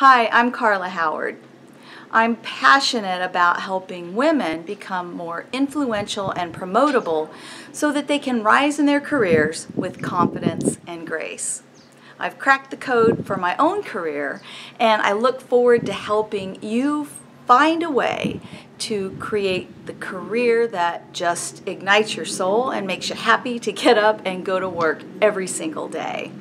Hi, I'm Carla Howard. I'm passionate about helping women become more influential and promotable so that they can rise in their careers with confidence and grace. I've cracked the code for my own career and I look forward to helping you find a way to create the career that just ignites your soul and makes you happy to get up and go to work every single day.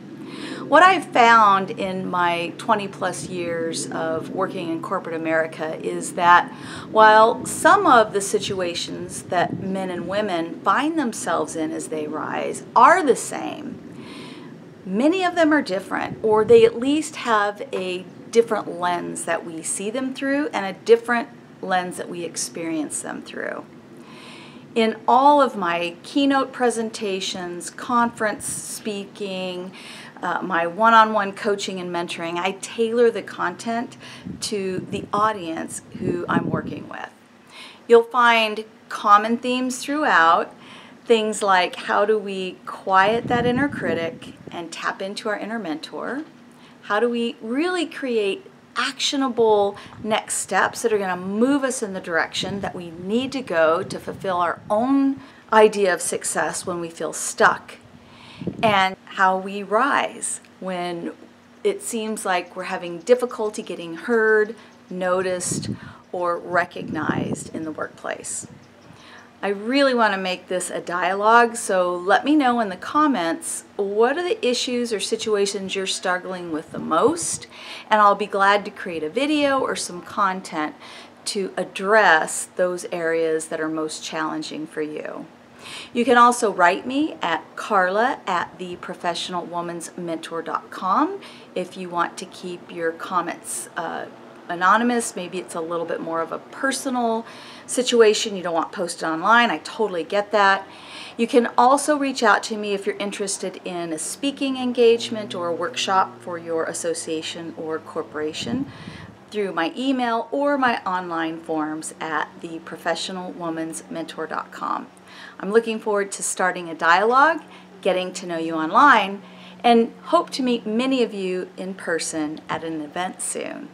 What I've found in my 20 plus years of working in corporate America is that while some of the situations that men and women find themselves in as they rise are the same, many of them are different, or they at least have a different lens that we see them through and a different lens that we experience them through. In all of my keynote presentations, conference speaking, uh, my one on one coaching and mentoring, I tailor the content to the audience who I'm working with. You'll find common themes throughout. Things like how do we quiet that inner critic and tap into our inner mentor? How do we really create actionable next steps that are going to move us in the direction that we need to go to fulfill our own idea of success when we feel stuck? And how we rise when it seems like we're having difficulty getting heard, noticed, or recognized in the workplace. I really want to make this a dialogue, so let me know in the comments what are the issues or situations you're struggling with the most, and I'll be glad to create a video or some content to address those areas that are most challenging for you. You can also write me at carla at theprofessionalwomansmentor.com if you want to keep your comments uh, anonymous. Maybe it's a little bit more of a personal situation you don't want posted online. I totally get that. You can also reach out to me if you're interested in a speaking engagement or a workshop for your association or corporation through my email or my online forms at theprofessionalwomansmentor.com. I'm looking forward to starting a dialogue, getting to know you online, and hope to meet many of you in person at an event soon.